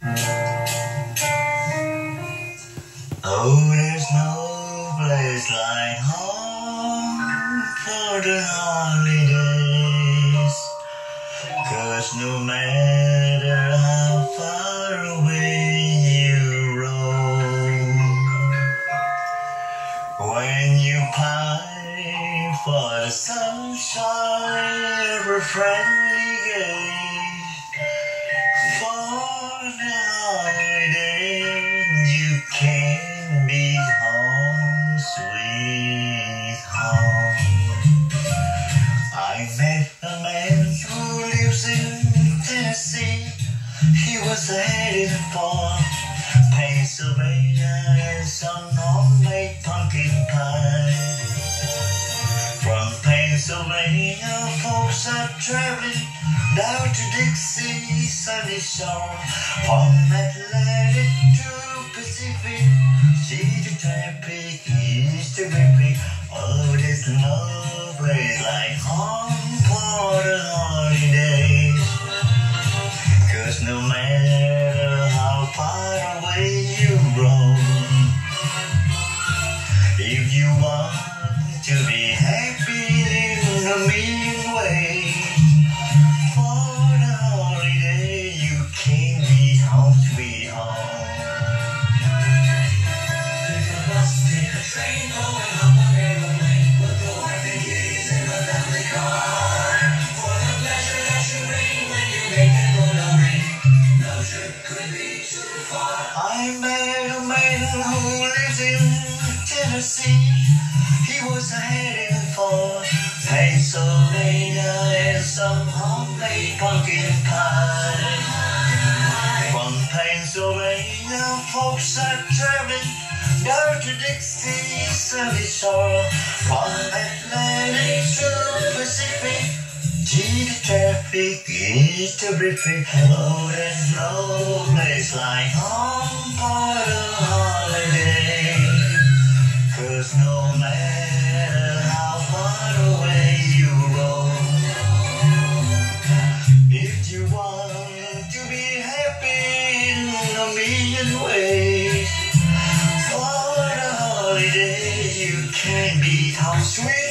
Oh, there's no place like home for the holidays. Cause no matter how far away you roam, when you pine for the sunshine a friendly gate, was headed for Pennsylvania and some homemade pumpkin pie. From Pennsylvania, folks are traveling down to Dixie, sunny shore. From Atlantic to Pacific, see the traffic is terrific. Oh, there's no place like home I met a man who lives in Tennessee. He was heading for Pennsylvania and some homemade pumpkin pie. Are traveling down to Dixie, sunny shore. From Atlantic to Pacific, gee, the traffic is terrific. Oh, there's no place like home for the holiday. Cause no matter how far away you roam, if you want to be happy in a million ways, be sweet